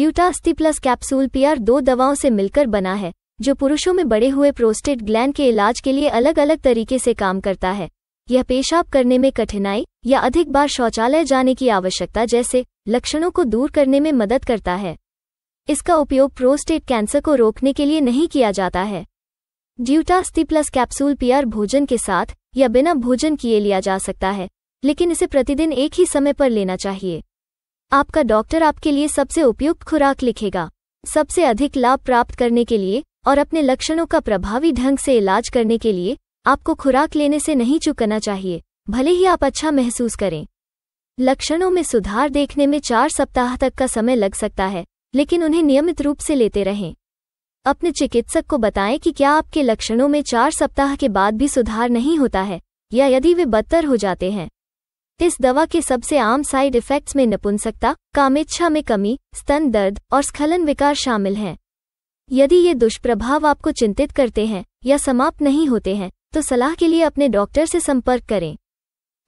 ड्यूटास्ती plus capsule PR दो दवाओं से मिलकर बना है, जो पुरुषों में बड़े हुए प्रोस्टेट ग्लैंड के इलाज के लिए अलग अलग तरीके से काम करता है। यह पेशाब करने में कठिनाई या अधिक बार शौचालय जाने की आवश्यकता जैसे लक्षणों को दूर करने में मदद करता है। इसका उपयोग प्रोस्टेट कैंसर को रोकने के लिए नहीं किया जाता है। ड्यूटास्ती प्लस कैप्सूल पीआर भोजन के साथ या बिना भोजन किए लिया जा सकता है, लेकिन इसे प्रतिदिन एक ही समय पर लेना चाहिए। आपका डॉक्टर आपके लिए सबसे उपयुक्त खुराक लिखेगा। सबसे अधिक लाभ प्राप्त करने के लिए और अपने लक्षणों का प्रभावी ढंग से इलाज करने के लिए आपको खुराक लेने से नहीं चुकना चाहिए, भले ही आप अच्छा महसूस करें। लक्षणों में सुधार देखने में चार सप्ताह तक का समय लग सकता है, लेकिन उन्हें नियमित रूप से लेते रहें। अपने चिकित्सक को बताएँ कि क्या आपके लक्षणों में चार सप्ताह के बाद भी सुधार नहीं होता है, या यदि वे बदतर हो जाते हैं। इस दवा के सबसे आम साइड इफेक्ट्स में नपुंसकता कामेच्छा में कमी, स्तन दर्द और स्खलन विकार शामिल हैं। यदि ये दुष्प्रभाव आपको चिंतित करते हैं या समाप्त नहीं होते हैं तो सलाह के लिए अपने डॉक्टर से संपर्क करें।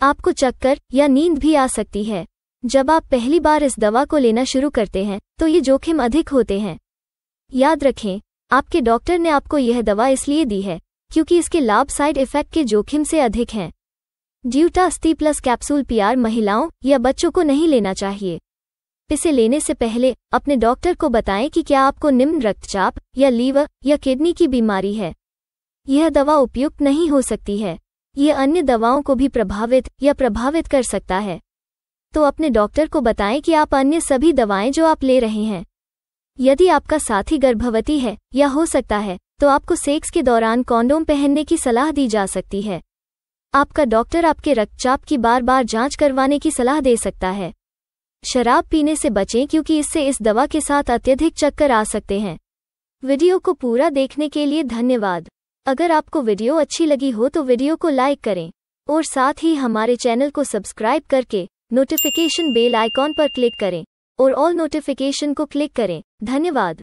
आपको चक्कर या नींद भी आ सकती है। जब आप पहली बार इस दवा को लेना शुरू करते हैं तो ये जोखिम अधिक होते हैं। याद रखें, आपके डॉक्टर ने आपको यह दवा इसलिए दी है, क्योंकि इसके लाभ साइड इफ़ेक्ट के जोखिम से अधिक हैं। ड्यूटास्ती प्लस कैप्सूल पीआर महिलाओं या बच्चों को नहीं लेना चाहिए। इसे लेने से पहले अपने डॉक्टर को बताएँ कि क्या आपको निम्न रक्तचाप या लीवर या किडनी की बीमारी है। यह दवा उपयुक्त नहीं हो सकती है। यह अन्य दवाओं को भी प्रभावित या प्रभावित कर सकता है। तो अपने डॉक्टर को बताएँ कि आप अन्य सभी दवाएँ जो आप ले रहे हैं। यदि आपका साथी गर्भवती है या हो सकता है तो आपको सेक्स के दौरान कॉन्डोम पहनने की सलाह दी जा सकती है। आपका डॉक्टर आपके रक्तचाप की बार बार जाँच करवाने की सलाह दे सकता है। शराब पीने से बचें क्योंकि इससे इस दवा के साथ अत्यधिक चक्कर आ सकते हैं। वीडियो को पूरा देखने के लिए धन्यवाद। अगर आपको वीडियो अच्छी लगी हो तो वीडियो को लाइक करें और साथ ही हमारे चैनल को सब्सक्राइब करके नोटिफिकेशन बेल आइकॉन पर क्लिक करें और ऑल नोटिफिकेशन को क्लिक करें। धन्यवाद।